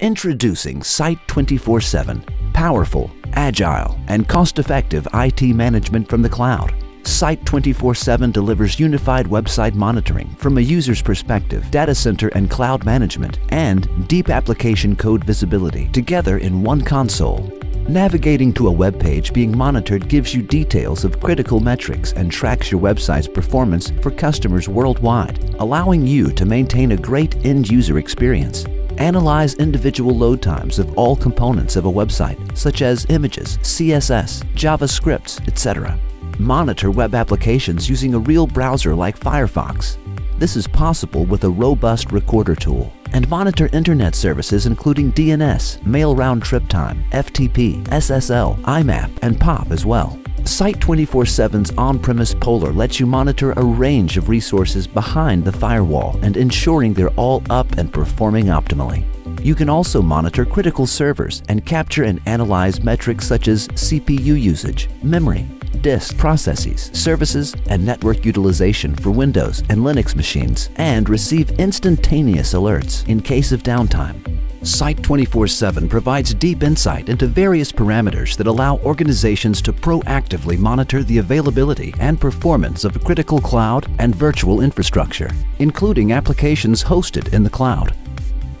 Introducing Site 24-7, powerful, agile, and cost-effective IT management from the cloud. Site 24-7 delivers unified website monitoring from a user's perspective, data center and cloud management, and deep application code visibility together in one console. Navigating to a web page being monitored gives you details of critical metrics and tracks your website's performance for customers worldwide, allowing you to maintain a great end-user experience. Analyze individual load times of all components of a website, such as images, CSS, JavaScripts, etc. Monitor web applications using a real browser like Firefox. This is possible with a robust recorder tool. And monitor internet services including DNS, mail round trip time, FTP, SSL, IMAP, and POP as well. Site 24-7's on-premise Poller lets you monitor a range of resources behind the firewall and ensuring they're all up and performing optimally. You can also monitor critical servers and capture and analyze metrics such as CPU usage, memory, disk processes, services, and network utilization for Windows and Linux machines, and receive instantaneous alerts in case of downtime. Site 24-7 provides deep insight into various parameters that allow organizations to proactively monitor the availability and performance of critical cloud and virtual infrastructure, including applications hosted in the cloud.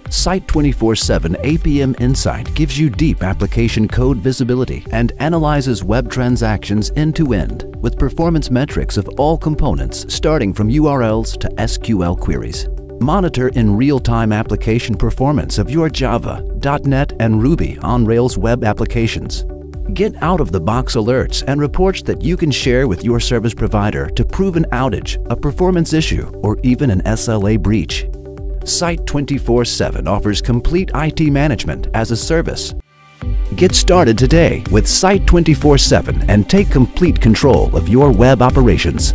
Site 24-7 APM Insight gives you deep application code visibility and analyzes web transactions end-to-end -end with performance metrics of all components starting from URLs to SQL queries. Monitor in real-time application performance of your Java, .NET, and Ruby on Rails web applications. Get out-of-the-box alerts and reports that you can share with your service provider to prove an outage, a performance issue, or even an SLA breach. Site 24-7 offers complete IT management as a service. Get started today with Site 24-7 and take complete control of your web operations.